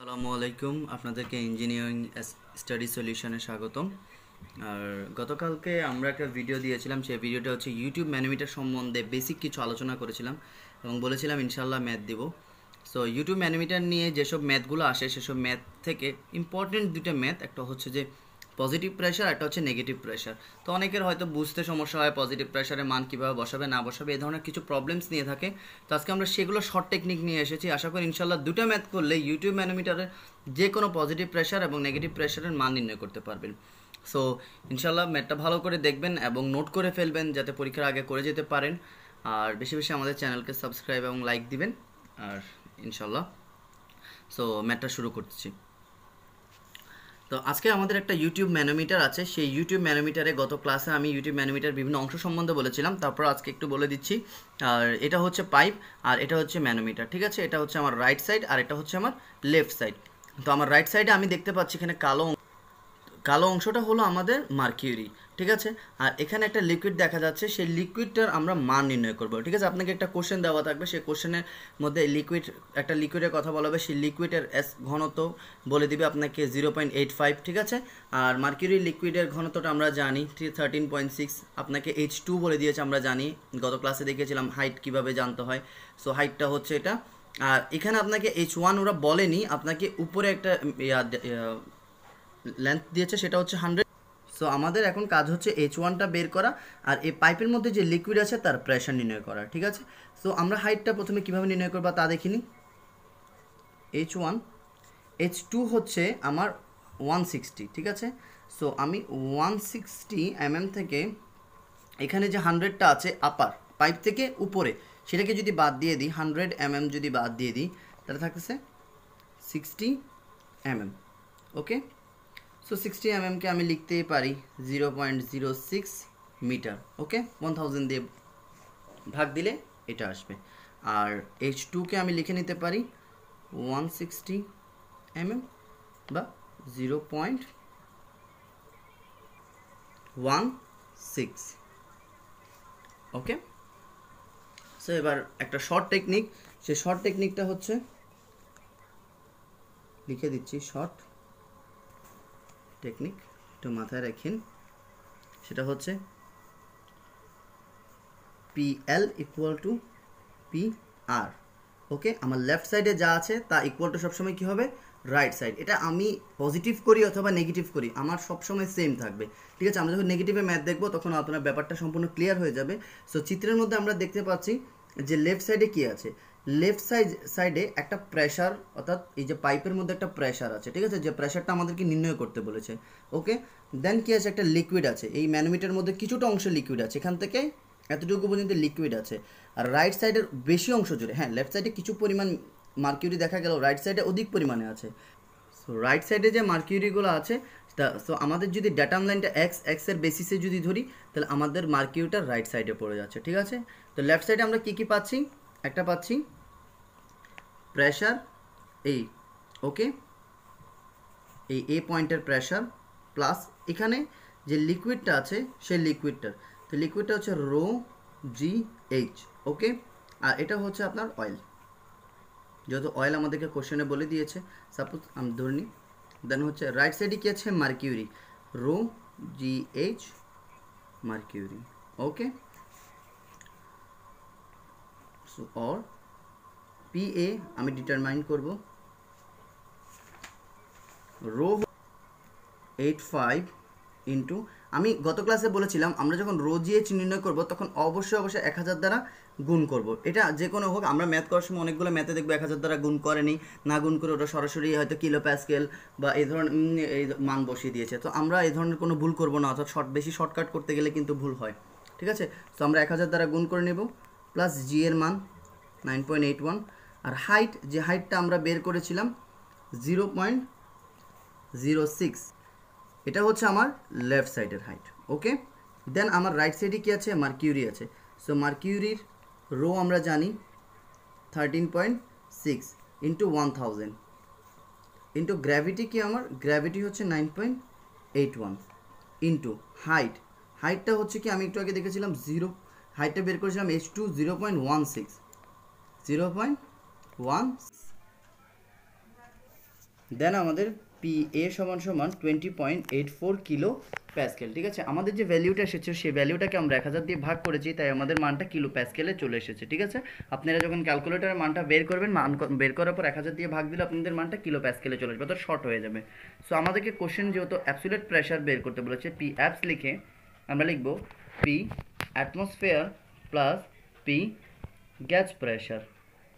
আসসালামু আলাইকুম, আপনাদেরকে ইঞ্জিনিয়ারিং স্টাডি সলিউশনে স্বাগতম। আর গতকালকে আমরা একটা ভিডিও দিয়েছিলাম, সেই ভিডিওটা হচ্ছে ইউটিউব ম্যানোমিটার সম্বন্ধে বেসিক কিছু আলোচনা করেছিলাম এবং বলেছিলাম ইনশাল্লাহ ম্যাথ দিব। সো ইউটিউব ম্যানোমিটার নিয়ে যেসব ম্যাথগুলো আসে, সেসব ম্যাথ থেকে ইম্পর্টেন্ট দুটো ম্যাথ একটা হচ্ছে যে পজিটিভ প্রেশার একটা হচ্ছে নেগেটিভ প্রেশার তো অনেকের হয়তো বুঝতে সমস্যা হয় পজিটিভ প্রেশারের মান কীভাবে বসাবে, না বসাবে এই ধরনের কিছু প্রবলেমস নিয়ে থাকে। তো আজকে আমরা সেগুলো শর্ট টেকনিক নিয়ে এসেছি। আশা করি ইনশাল্লাহ দুটো ম্যাথ করলে ইউটিউব ম্যানোমিটারের যে কোনো পজিটিভ প্রেশার এবং নেগেটিভ প্রেশারের মান নির্ণয় করতে পারবেন। সো ইনশাল্লাহ ম্যাথটা ভালো করে দেখবেন এবং নোট করে ফেলবেন যাতে পরীক্ষার আগে করে যেতে পারেন। আর বেশি বেশি আমাদের চ্যানেলকে সাবস্ক্রাইব এবং লাইক দিবেন। আর ইনশাল্লাহ সো ম্যাথটা শুরু করছি। তো আজকে আমাদের একটা ইউটিউব ম্যানোমিটার আছে। সেই ইউটিউব ম্যানোমিটারে গত ক্লাসে আমি ইউটিউব ম্যানোমিটার বিভিন্ন অংশ সম্বন্ধে বলেছিলাম। তারপর আজকে একটু বলে দিচ্ছি। আর এটা হচ্ছে পাইপ আর এটা হচ্ছে ম্যানোমিটার, ঠিক আছে? এটা হচ্ছে আমার রাইট সাইড আর এটা হচ্ছে আমার লেফট সাইড তো আমার রাইট সাইডে আমি দেখতে পাচ্ছি এখানে কালো কালো অংশটা হলো আমাদের মার্কিউরি, ঠিক আছে? আর এখানে একটা লিকুইড দেখা যাচ্ছে, সেই লিকুইডটার আমরা মান নির্ণয় করব। ঠিক আছে? আপনাকে একটা কোশ্চেন দেওয়া থাকবে, সেই কোশ্চেনের মধ্যে লিকুইড একটা লিকুইডের কথা বলা হবে, সেই লিকুইডের এস ঘনত্ব বলে দিবে আপনাকে জিরো পয়েন্ট এইট ফাইভ ঠিক আছে? আর মার্কিউরি লিকুইডের ঘনত্বটা আমরা জানি থার্টিন পয়েন্ট সিক্স আপনাকে এইচ টু বলে দিয়েছে, আমরা জানি, গত ক্লাসে দেখেছিলাম হাইট কীভাবে জানতে হয়। সো হাইটটা হচ্ছে এটা। আর এখানে আপনাকে এইচ ওয়ান ওরা বলেনি, আপনাকে উপরে একটা লেন্থ দিয়েছে, সেটা হচ্ছে হান্ড্রেড সো আমাদের এখন কাজ হচ্ছে এইচ ওয়ানটা বের করা আর এই পাইপের মধ্যে যে লিকুইড আছে, তার প্রেশার নির্ণয় করা, ঠিক আছে? সো আমরা হাইটটা প্রথমে কীভাবে নির্ণয় করব তা দেখিনি। এইচ ওয়ান এইচ টু হচ্ছে আমার ওয়ান সিক্সটি ঠিক আছে? সো আমি ওয়ান সিক্সটি এমএম থেকে এখানে যে হান্ড্রেডটা আছে আপার পাইপ থেকে উপরে, সেটাকে যদি বাদ দিয়ে দিই হান্ড্রেড এমএম যদি বাদ দিয়ে দিই, তাহলে থাকতেছে sixty mm okay so sixty এমএমকে আমি লিখতেই পারি zero point zero six metre okay one thousand দিয়ে ভাগ দিলে এটা আসবে। আর এইচ টুকে আমি লিখে নিতে পারি ওয়ান সিক্সটি এমএম বা zero point one six okay so এবার একটা শর্ট টেকনিক সেই শর্ট টেকনিকটা হচ্ছে, লিখে দিচ্ছি শর্ট টেকনিক একটু মাথায় রাখেন। সেটা হচ্ছে P L equal to P R okay আমার লেফট সাইডে যা আছে, তা ইকুয়াল টু সবসময় কী হবে? রাইট সাইড এটা আমি পজিটিভ করি অথবা নেগেটিভ করি, আমার সবসময় সেম থাকবে। ঠিক আছে? আমরা যখন নেগেটিভে ম্যাথ দেখব, তখন আপনার ব্যাপারটা সম্পূর্ণ ক্লিয়ার হয়ে যাবে। সো চিত্রের মধ্যে আমরা দেখতে পাচ্ছি যে লেফট সাইডে কী আছে? লেফট সাইড সাইডে একটা প্রেশার অর্থাৎ এই যে পাইপের মধ্যে একটা প্রেশার আছে, ঠিক আছে? যে প্রেশারটা আমাদেরকে নির্ণয় করতে বলেছে ওকে দেন কি আছে? একটা লিকুইড আছে। এই ম্যানোমিটার মধ্যে কিছুটা অংশ লিকুইড আছে। এখান থেকে এতটুকু পর্যন্ত লিকুইড আছে। আর রাইট সাইডের বেশি অংশ জুড়ে হ্যাঁ লেফট সাইডে কিছু পরিমাণ মার্কিউরি দেখা গেল রাইট সাইডে অধিক পরিমাণে আছে। সো রাইট সাইডে যে মার্কিউরিগুলো আছে সো আমাদের যদি ডেটাম লাইনটা এক্স এক্সের বেসিসে যদি ধরি, তাহলে আমাদের মার্কিউরিটা রাইট সাইডে পড়ে যাচ্ছে, ঠিক আছে? তো লেফট সাইডে আমরা কী কী পাচ্ছি? একটা পাচ্ছি। প্রেশার এই ওকে এই এ পয়েন্টের প্রেশার প্লাস এখানে যে লিকুইডটা আছে, সেই লিকুইডটার তো লিকুইডটা হচ্ছে রো জি এইচ ওকে আর এটা হচ্ছে আপনার অয়েল যেহেতু অয়েল আমাদেরকে কোশ্চেনে বলে দিয়েছে সাপোজ আমি ধরে নিই দেন হচ্ছে রাইট সাইডে কী আছে? Mercury rho g h mercury okay so or P A আমি ডিটারমাইন করব, রো এইট ফাইভ ইন্টু, আমি গত ক্লাসে বলেছিলাম, আমরা যখন রো জিএইচ নির্ণয় করব, তখন অবশ্যই অবশ্যই এক হাজার দ্বারা গুণ করব। এটা যে কোনো হোক, আমরা ম্যাথ করার সময় অনেকগুলো ম্যাথে দেখব, এক হাজার দ্বারা গুণ করেনি না গুণ করে ওটা সরাসরি হয়তো কিলো প্যাসকেল বা এই ধরনের এই মান বসিয়ে দিয়েছে। তো আমরা এই ধরনের কোনো ভুল করব না, অর্থাৎ শর্ট, বেশি শর্টকাট করতে গেলে কিন্তু ভুল হয়। ঠিক আছে? তো আমরা এক হাজার দ্বারা গুণ করে নেব। প্লাস জি এর মান নাইন পয়েন্ট এইট ওয়ান আর হাইট যে হাইটটা আমরা বের করেছিলাম জিরো পয়েন্ট জিরো সিক্স এটা হচ্ছে আমার লেফট সাইডের হাইট ওকে দেন আমার রাইট সাইডে কী আছে? মার্কিউরি আছে। সো মার্কিউরির রো আমরা জানি thirteen point six into one thousand into gravity কি আমার? গ্র্যাভিটি হচ্ছে nine point eight one into height হাইটটা হচ্ছে কি? আমি একটু আগে দেখেছিলাম জিরো হাইটটা বের করেছিলাম H two zero point one six zero point one then আমাদের পি এ সমান সমান twenty point eight four kilo pascal ঠিক আছে? আমাদের যে ভ্যালিউটা এসেছে, সেই ভ্যালিউটাকে আমরা এক হাজার দিয়ে ভাগ করেছি, তাই আমাদের মানটা কিলো প্যাসকেলে চলে এসেছে, ঠিক আছে? আপনারা যখন ক্যালকুলেটারের মানটা বের করবেন, মান বের করার পর এক হাজার দিয়ে ভাগ দিলে আপনাদের মানটা কিলো প্যাসকেলে চলে আসবে, অর্থাৎ শর্ট হয়ে যাবে। সো আমাদেরকে কোশ্চেন যেহেতু অ্যাবসুলেট প্রেশার বের করতে বলেছে পি অ্যাপস লিখে আমরা লিখব P atmosphere plus P gas pressure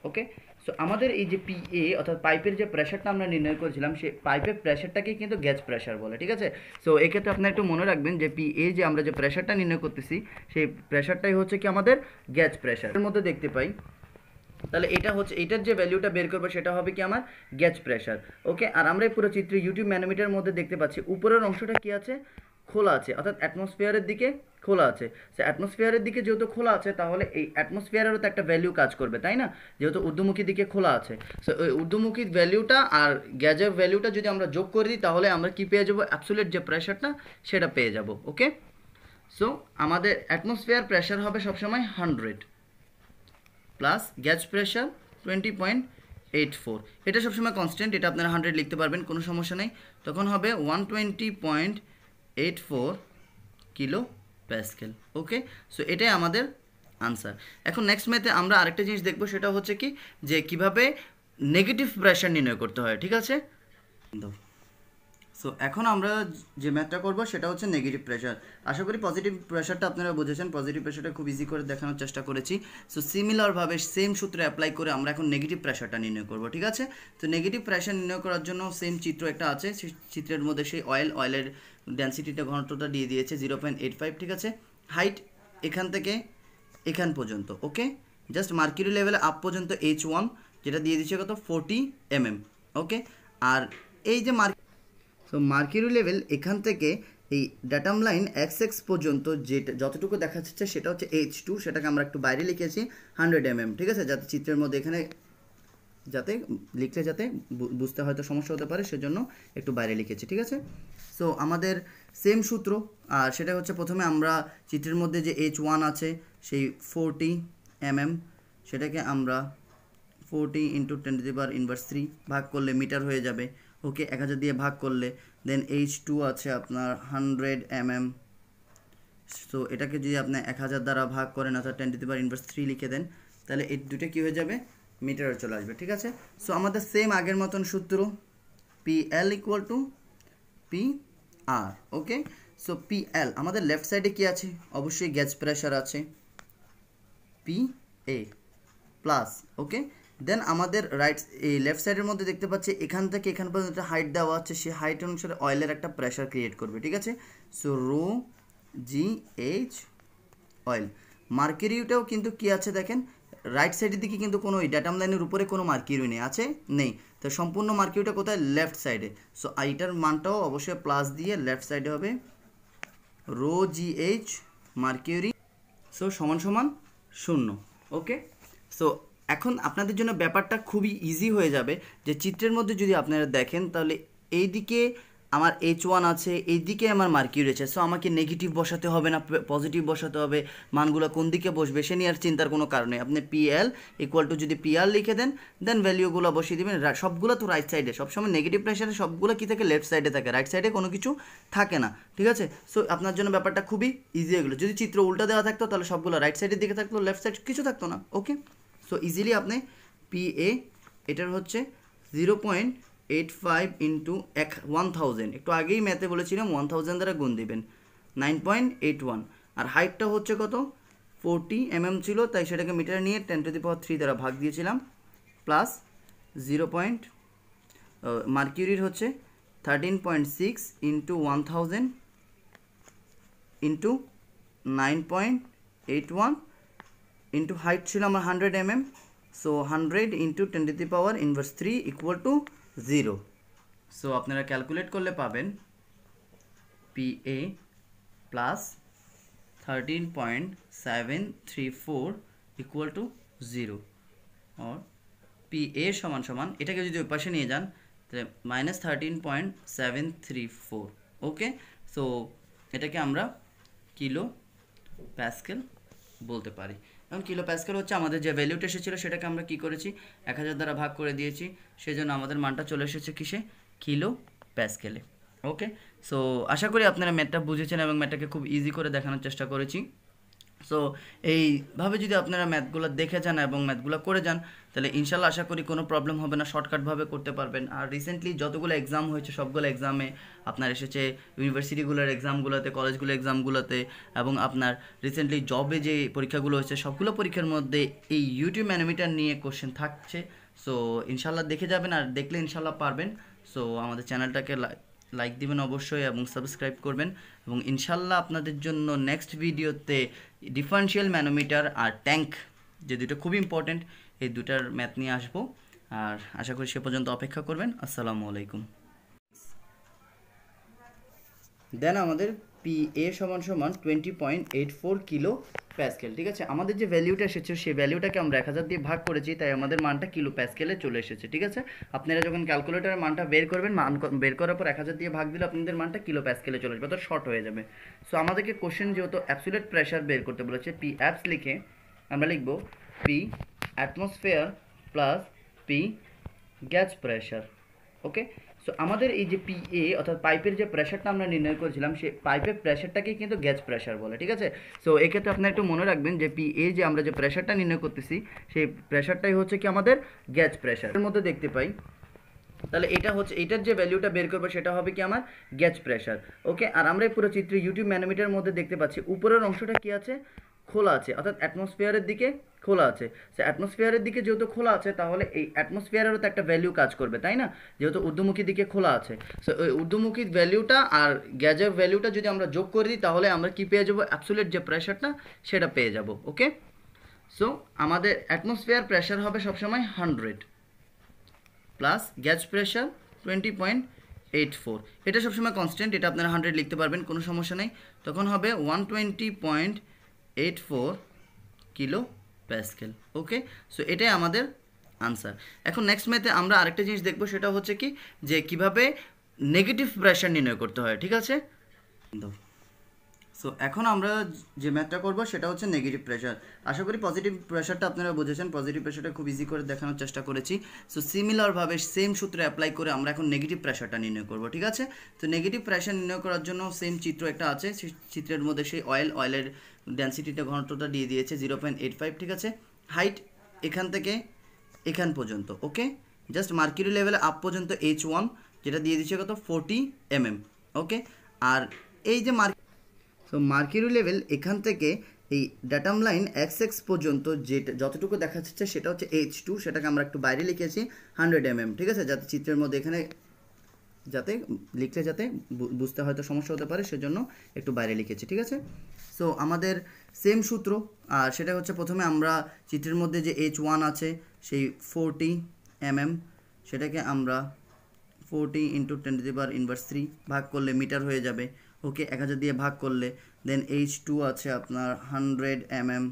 okay so আমাদের এই যে পিএ অর্থাৎ পাইপের যে প্রেশারটা আমরা নির্ণয় করেছিলাম, সেই পাইপের প্রেশারটাকেই কিন্তু গ্যাস প্রেশার বলে, ঠিক আছে? সো এক্ষেত্রে আপনারা একটু মনে রাখবেন যে পিএ যে আমরা যে প্রেশারটা নির্ণয় করতেছি, সেই প্রেশারটাই হচ্ছে কি আমাদের গ্যাস প্রেশার এর মধ্যে দেখতে পাই, তাহলে এটা হচ্ছে, এটার যে ভ্যালুটা বের করব, সেটা হবে কি আমার গ্যাস প্রেশার ওকে আর আমরা এই পুরো চিত্রে ইউটিউব ম্যানোমিটারের মধ্যে দেখতে পাচ্ছি, উপরের অংশটা কি আছে? খোলা আছে, অর্থাৎ অ্যাটমসফিয়ারের দিকে খোলা আছে। সে অ্যাটমসফিয়ারের দিকে যেহেতু খোলা আছে, তাহলে এই অ্যাটমসফিয়ারেরও তো একটা ভ্যালু কাজ করবে, তাই না? যেহেতু ঊর্ধ্বমুখী দিকে খোলা আছে। সো ওই ঊর্ধ্বমুখী ভ্যালুটা আর গ্যাজের ভ্যালুটা যদি আমরা যোগ করে দিই, তাহলে আমরা কি পেয়ে যাব? অ্যাবসোলেট যে প্রেশারটা সেটা পেয়ে যাব ওকে সো আমাদের অ্যাটমসফিয়ার প্রেশার হবে সবসময় hundred plus gas pressure twenty point eight four এটা সবসময় কনস্ট্যান্ট এটা আপনারা হান্ড্রেড লিখতে পারবেন, কোনো সমস্যা নেই। তখন হবে one twenty point eight four kilo pascal, okay? So এটাই আমাদের আনসার। এখন নেক্সট ম্যাথে আমরা আরেকটা জিনিস দেখব, সেটা হচ্ছে কি? যে কীভাবে নেগেটিভ প্রেশার নির্ণয় করতে হয়, ঠিক আছে? সো এখন আমরা যে ম্যাথটা করব সেটা হচ্ছে নেগেটিভ প্রেশার আশা করি পজিটিভ প্রেশারটা আপনারা বুঝেছেন। পজিটিভ প্রেশারটা খুব ইজি করে দেখানোর চেষ্টা করেছি। সো সিমিলারভাবে সেম সূত্র অ্যাপ্লাই করে আমরা এখন নেগেটিভ প্রেশারটা নির্ণয় করব, ঠিক আছে? তো নেগেটিভ প্রেশার নির্ণয় করার জন্য সেম চিত্র একটা আছে। সেই চিত্রের মধ্যে সেই অয়েল অয়েলের ডেন্সিটিটা ঘনত্বটা দিয়ে দিয়েছে জিরো পয়েন্ট এইট ফাইভ ঠিক আছে? হাইট এখান থেকে এখান পর্যন্ত ওকে জাস্ট মার্কিউরি লেভেলে আপ পর্যন্ত এইচ ওয়ান যেটা দিয়ে দিচ্ছে কত? ফোরটি এমএম ওকে আর এই যে মার্ক সো মার্কিউরি লেভেল এখান থেকে এই ডাটাম লাইন এক্স এক্স পর্যন্ত যেটা, যতটুকু দেখা যাচ্ছে সেটা হচ্ছে এইচ টু সেটাকে আমরা একটু বাইরে লিখেছি হান্ড্রেড এম ঠিক আছে? যাতে চিত্রের মধ্যে এখানে, যাতে লিখলে যাতে বুঝতে হয়তো সমস্যা হতে পারে, সেজন্য একটু বাইরে লিখেছি, ঠিক আছে? সো আমাদের সেম সূত্র, আর সেটা হচ্ছে প্রথমে আমরা চিত্রের মধ্যে যে এইচ ওয়ান আছে, সেই ফোরটি এমএম সেটাকে আমরা forty into ten to inverse three ভাগ করলে মিটার হয়ে যাবে। ওকে এক হাজার দিয়ে ভাগ করলে দেন এইচ টু আছে আপনার হান্ড্রেড এমএম সো এটাকে যদি আপনি এক হাজার দ্বারা ভাগ করেন, অর্থাৎ টেন টু ইনভার্স থ্রি লিখে দেন, তাহলে এই দুটো কী হয়ে যাবে? মিটারে চলে আসবে, ঠিক আছে? সো আমাদের সেম আগের মতন সূত্র P L equal to P R okay so P L আমাদের লেফট সাইডে কি আছে? অবশ্যই গ্যাস প্রেশার আছে P A plus okay then আমাদের রাইট এই লেফট সাইডের মধ্যে দেখতে পাচ্ছি, এখান থেকে এখান পর্যন্ত হাইট দেওয়া আছে, সেই হাইট অনুসারে অয়েলের একটা প্রেশার ক্রিয়েট করবে, ঠিক আছে? So rho g h oil মার্কেরিউটাও কিন্তু কি আছে দেখেন? রাইট সাইডের দিকে কিন্তু কোনো ড্যাটাম লাইনের উপরে কোনো মার্কিউরি নেই, আছে? নেই। তো সম্পূর্ণ মার্কিউটা কোথায়? লেফট সাইডে সো এইটার মানটাও অবশ্যই প্লাস দিয়ে লেফট সাইডে হবে। Rho G H mercury so সমান সমান শূন্য ওকে সো এখন আপনাদের জন্য ব্যাপারটা খুবই ইজি হয়ে যাবে যে চিত্রের মধ্যে যদি আপনারা দেখেন, তাহলে এইদিকে আমার এইচ ওয়ান আছে, এইদিকে আমার মার্কিউরি আছে সো আমাকে নেগেটিভ বসাতে হবে না পজিটিভ বসাতে হবে। মানগুলো কোন দিকে বসবে, সে নিয়ে আর চিন্তার কোনো কারণ আপনি পিএল ইকুয়াল টু যদি পিআর লিখে দেন দেন ভ্যালিউগুলো বসিয়ে দেবেন। সবগুলো তো রাইট সাইডে সবসময় নেগেটিভ প্রেশারে সবগুলো কী থাকে? লেফট সাইডে থাকে। রাইট সাইডে কোনো কিছু থাকে না। ঠিক আছে? সো আপনার জন্য ব্যাপারটা খুবই ইজি এগুলো যদি চিত্র উল্টা দেওয়া থাকতো, তাহলে সবগুলো রাইট সাইডের দিকে থাকতো লেফট সাইড কিছু থাকতো না। ওকে সো ইজিলি আপনি পি এ এটার হচ্ছে zero point eight five into এক ওয়ান থাউজেন্ড একটু আগেই ম্যাথে বলেছিলাম ওয়ান থাউজেন্ড দ্বারা গুণ দেবেন নাইন পয়েন্ট এইট ওয়ান আর হাইটটা হচ্ছে কত? ফোরটি এমএম ছিল, তাই সেটাকে মিটার নিয়ে ten to the power three দ্বারা ভাগ দিয়েছিলাম প্লাস জিরো পয়েন্ট মার্কিউরির হচ্ছে thirteen point six into one thousand into nine point eight one into height ছিল আমার hundred M M so hundred into ten to the power inverse three equal to zero so আপনারা calculate করলে পাবেন P A plus thirteen point seven three four equal to zero or P A সমান সমান, এটাকে যদি ওই পাশে নিয়ে যান, তাহলে minus thirteen point seven three four okay so এটাকে আমরা কিলো প্যাসকেল বলতে পারি। এখন কিলো প্যাসকেল হচ্ছে আমাদের যে ভ্যালুটা এসেছিল সেটাকে আমরা কি করেছি? এক হাজার দ্বারা ভাগ করে দিয়েছি। সেই জন্য আমাদের মানটা চলে এসেছে কিসে? কিলো প্যাসকেলে ওকে সো আশা করি আপনারা ম্যাথটা বুঝেছেন এবং ম্যাটটাকে খুব ইজি করে দেখানোর চেষ্টা করেছি। সো এইভাবে যদি আপনারা ম্যাথগুলো দেখে যান এবং ম্যাথগুলো করে যান, তাহলে ইনশাল্লাহ আশা করি কোনো প্রবলেম হবে না শর্টকাটভাবে করতে পারবেন। আর রিসেন্টলি যতগুলো এক্সাম হয়েছে, সবগুলো এক্সামে আপনার এসেছে ইউনিভার্সিটিগুলোর এক্সামগুলোতে কলেজগুলো এক্সামগুলোতে এবং আপনার রিসেন্টলি জবে যে পরীক্ষাগুলো হয়েছে, সবগুলো পরীক্ষার মধ্যে এই ইউটিউব ম্যানোমিটার নিয়ে কোশ্চেন থাকছে। সো ইনশাল্লাহ দেখে যাবেন আর দেখলে ইনশাল্লাহ পারবেন। সো আমাদের চ্যানেলটাকে লাইক দিবেন অবশ্যই এবং সাবস্ক্রাইব করবেন এবং ইনশাল্লাহ আপনাদের জন্য নেক্সট ভিডিওতে ডিফারেন্সিয়াল ম্যানোমিটার আর ট্যাঙ্ক যে দুটো খুব ইম্পর্ট্যান্ট এই দুটার ম্যাথ নিয়ে আসব। আর আশা করি সে পর্যন্ত অপেক্ষা করবেন। আসসালামু আলাইকুম। দেন আমাদের পি এ সমান সমান twenty point eight four kilo pascal ঠিক আছে? আমাদের যে ভ্যালিউটা এসেছে, সেই ভ্যালিউটাকে আমরা এক হাজার দিয়ে ভাগ করেছি, তাই আমাদের মানটা কিলো প্যাসকেলে চলে এসেছে, ঠিক আছে? আপনারা যখন ক্যালকুলেটারের মানটা বের করবেন, মান বের করার পর এক হাজার দিয়ে ভাগ দিলে আপনাদের মানটা কিলো প্যাসকেলে চলে আসবে, অর্থাৎ শর্ট হয়ে যাবে। সো আমাদেরকে কোশ্চেন যেহেতু অ্যাবসুলেট প্রেশার বের করতে বলেছে পি অ্যাপস লিখে আমরা লিখব P atmosphere plus P gas pressure okay so আমাদের এই যে পি এ অর্থাৎ পাইপের যে প্রেশারটা আমরা নির্ণয় করেছিলাম সেই পাইপের প্রেশারটাকেই কিন্তু গ্যাস প্রেশার বলে, ঠিক আছে? সো এক্ষেত্রে আপনারা একটু মনে রাখবেন যে পি এ যে আমরা যে প্রেশারটা নির্ণয় করতেছি, সেই প্রেশারটাই হচ্ছে কি আমাদের গ্যাস প্রেশার এর মধ্যে দেখতে পাই, তাহলে এটা হচ্ছে, এটার যে ভ্যালুটা বের করব, সেটা হবে কি আমার গ্যাস প্রেশার ওকে আর আমরা এই পুরো চিত্রে ইউটিউব ম্যানোমিটারের মধ্যে দেখতে পাচ্ছি, উপরের অংশটা কি আছে? খোলা আছে, অর্থাৎ অ্যাটমসফিয়ারের দিকে খোলা আছে। সে অ্যাটমসফিয়ারের দিকে যেহেতু খোলা আছে, তাহলে এই অ্যাটমসফিয়ারেরও তো একটা ভ্যালু কাজ করবে, তাই না? যেহেতু ঊর্ধ্বমুখী দিকে খোলা আছে। সো ওই ঊর্ধ্বমুখী ভ্যালুটা আর গ্যাজের ভ্যালুটা যদি আমরা যোগ করে দিই, তাহলে আমরা কি পেয়ে যাব? অ্যাবসোলেট যে প্রেশারটা সেটা পেয়ে যাব ওকে সো আমাদের অ্যাটমসফিয়ার প্রেশার হবে সবসময় hundred plus gas pressure twenty point eight four এটা সবসময় কনস্ট্যান্ট এটা আপনারা হান্ড্রেড লিখতে পারবেন, কোনো সমস্যা নেই। তখন হবে one twenty point eight four kilo pascal, okay? So এটাই আমাদের আনসার। এখন নেক্সট ম্যাথে আমরা আরেকটা জিনিস দেখব, সেটা হচ্ছে কি? যে কীভাবে নেগেটিভ প্রেশার নির্ণয় করতে হয়, ঠিক আছে? সো এখন আমরা যে ম্যাথটা করব সেটা হচ্ছে নেগেটিভ প্রেশার আশা করি পজিটিভ প্রেশারটা আপনারা বুঝেছেন। পজিটিভ প্রেশারটা খুব ইজি করে দেখানোর চেষ্টা করেছি। সো সিমিলারভাবে সেম সূত্রে অ্যাপ্লাই করে আমরা এখন নেগেটিভ প্রেশারটা নির্ণয় করব, ঠিক আছে? তো নেগেটিভ প্রেশার নির্ণয় করার জন্য সেম চিত্র একটা আছে। সেই চিত্রের মধ্যে সেই অয়েল অয়েলের ডেন্সিটিটা ঘনত্বটা দিয়ে দিয়েছে জিরো পয়েন্ট এইট ফাইভ ঠিক আছে? হাইট এখান থেকে এখান পর্যন্ত ওকে জাস্ট মার্কিউরি লেভেলে আপ পর্যন্ত এইচ ওয়ান যেটা দিয়ে দিচ্ছে কত? ফোরটি এমএম ওকে আর এই যে মার্ক সো মার্কিউরি লেভেল এখান থেকে এই ডাটাম লাইন এক্স এক্স পর্যন্ত যেটা, যতটুকু দেখা যাচ্ছে সেটা হচ্ছে এইচ টু সেটাকে আমরা একটু বাইরে লিখেছি হান্ড্রেড এম ঠিক আছে? যাতে চিত্রের মধ্যে এখানে, যাতে লিখলে যাতে বুঝতে হয়তো সমস্যা হতে পারে, সেজন্য একটু বাইরে লিখেছি, ঠিক আছে? সো আমাদের সেম সূত্র, আর সেটা হচ্ছে প্রথমে আমরা চিত্রের মধ্যে যে এইচ ওয়ান আছে, সেই ফোরটি এমএম সেটাকে আমরা forty into ten inverse three ভাগ করলে মিটার হয়ে যাবে। ওকে এক হাজার দিয়ে ভাগ করলে দেন এইচ টু আছে আপনার হান্ড্রেড এম এম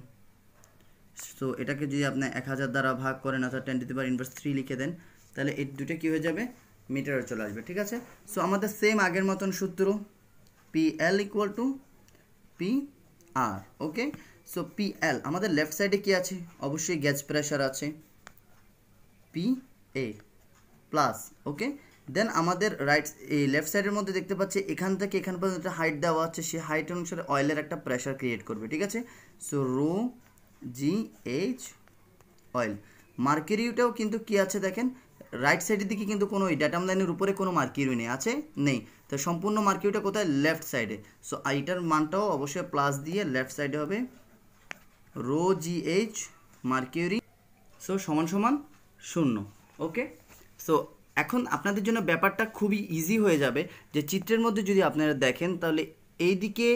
সো এটাকে যদি আপনি এক হাজার দ্বারা ভাগ করেন, অর্থাৎ টেন টু ইনভার্স থ্রি লিখে দেন, তাহলে এই দুটো কী হয়ে যাবে? মিটারে চলে আসবে, ঠিক আছে? সো আমাদের সেম আগের মতন সূত্র P L equal to P R okay so P L আমাদের লেফট সাইডে কি আছে? অবশ্যই গ্যাস প্রেশার আছে P A plus okay then আমাদের রাইট এই লেফট সাইডের মধ্যে দেখতে পাচ্ছি, এখান থেকে এখান পর্যন্ত হাইট দেওয়া আছে, সেই হাইট অনুসারে অয়েলের একটা প্রেশার ক্রিয়েট করবে, ঠিক আছে? So rho g h oil মার্কেরিউটাও কিন্তু কি আছে দেখেন? রাইট সাইডের দিকে কিন্তু কোনো ড্যাটাম লাইনের উপরে কোনো মার্কিউরি নেই, আছে? নেই। তো সম্পূর্ণ মার্কিউটা কোথায়? লেফট সাইডে সো এইটার মানটাও অবশ্যই প্লাস দিয়ে লেফট সাইডে হবে। Rho G H mercury so সমান সমান শূন্য ওকে সো এখন আপনাদের জন্য ব্যাপারটা খুবই ইজি হয়ে যাবে যে চিত্রের মধ্যে যদি আপনারা দেখেন, তাহলে এই দিকে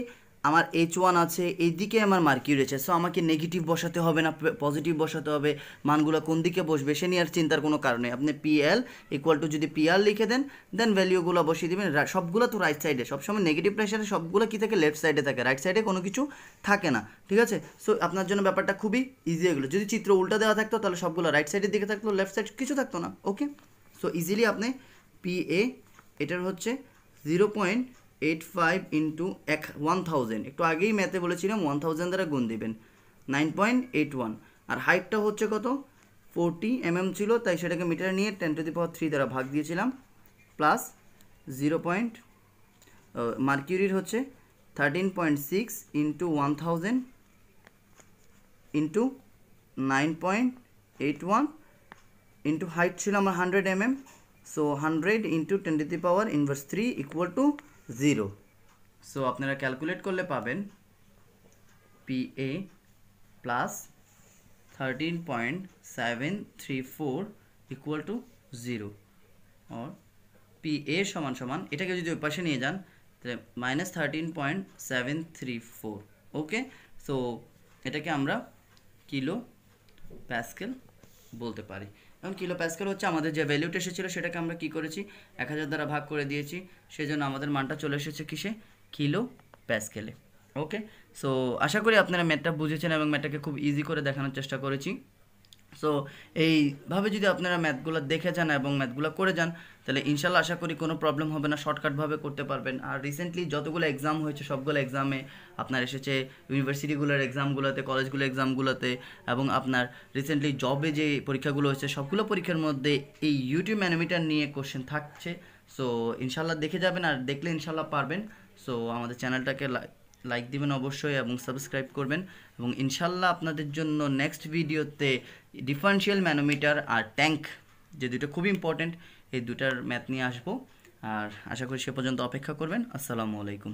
আমার এইচ ওয়ান আছে, এইদিকে আমার মার্কিউরি আছে সো আমাকে নেগেটিভ বসাতে হবে না পজিটিভ বসাতে হবে। মানগুলো কোন দিকে বসবে, সে নিয়ে আর চিন্তার কোনো কারণ আপনি পিএল ইকুয়াল টু যদি পিআর লিখে দেন দেন ভ্যালিউগুলো বসিয়ে দেবেন। সবগুলো তো রাইট সাইডে সবসময় নেগেটিভ প্রেশারে সবগুলো কী থাকে? লেফট সাইডে থাকে। রাইট সাইডে কোনো কিছু থাকে না। ঠিক আছে? সো আপনার জন্য ব্যাপারটা খুবই ইজি এগুলো যদি চিত্র উল্টা দেওয়া থাকতো, তাহলে সবগুলো রাইট সাইডের দিকে থাকতো লেফট সাইড কিছু থাকতো না। ওকে সো ইজিলি আপনি পি এ এটার হচ্ছে zero point eight five into এক ওয়ান থাউজেন্ড একটু আগেই ম্যাথে বলেছিলাম ওয়ান থাউজেন্ড দ্বারা গুণ দেবেন নাইন পয়েন্ট এইট ওয়ান আর হাইটটা হচ্ছে কত? ফোরটি এমএম ছিল, তাই সেটাকে মিটারে নিয়ে ten to the power three দ্বারা ভাগ দিয়েছিলাম প্লাস জিরো পয়েন্ট মার্কিউরির হচ্ছে thirteen point six into one thousand into nine point eight one into height ছিল আমার hundred M M so hundred into ten to the power inverse three equal to zero so আপনারা calculate করলে পাবেন P A plus thirteen point seven three four equal to zero or P A সমান সমান, এটাকে যদি ওই পাশে নিয়ে যান, তাহলে minus thirteen point seven three four okay so এটাকে আমরা কিলো প্যাসকেল বলতে পারি। এখন কিলো প্যাসকেল হচ্ছে আমাদের যে ভ্যালুটা এসেছিল সেটাকে আমরা কি করেছি? এক হাজার দ্বারা ভাগ করে দিয়েছি। সেই জন্য আমাদের মানটা চলে এসেছে কিসে? কিলো প্যাসকেলে। ওকে সো আশা করি আপনারা ম্যাথটা বুঝেছেন এবং ম্যাথটাকে খুব ইজি করে দেখানোর চেষ্টা করেছি। সো এইভাবে যদি আপনারা ম্যাথগুলো দেখে যান এবং ম্যাথগুলো করে যান, তাহলে ইনশাল্লাহ আশা করি কোনো প্রবলেম হবে না শর্টকাটভাবে করতে পারবেন। আর রিসেন্টলি যতগুলো এক্সাম হয়েছে, সবগুলো এক্সামে আপনার এসেছে ইউনিভার্সিটিগুলোর এক্সামগুলোতে কলেজগুলো এক্সামগুলোতে এবং আপনার রিসেন্টলি জবে যে পরীক্ষাগুলো হয়েছে, সবগুলো পরীক্ষার মধ্যে এই ইউটিউব ম্যানোমিটার নিয়ে কোশ্চেন থাকছে। সো ইনশাল্লাহ দেখে যাবেন আর দেখলে ইনশাল্লাহ পারবেন। সো আমাদের চ্যানেলটাকে লাইক দিবেন অবশ্যই এবং সাবস্ক্রাইব করবেন। এবং ইনশাল্লাহ আপনাদের জন্য নেক্সট ভিডিওতে ডিফারেন্সিয়াল ম্যানোমিটার আর ট্যাঙ্ক যে দুটো খুব ইম্পর্ট্যান্ট এই দুটার ম্যাথ নিয়ে আসব। আর আশা করি সে পর্যন্ত অপেক্ষা করবেন। আসসালামু আলাইকুম।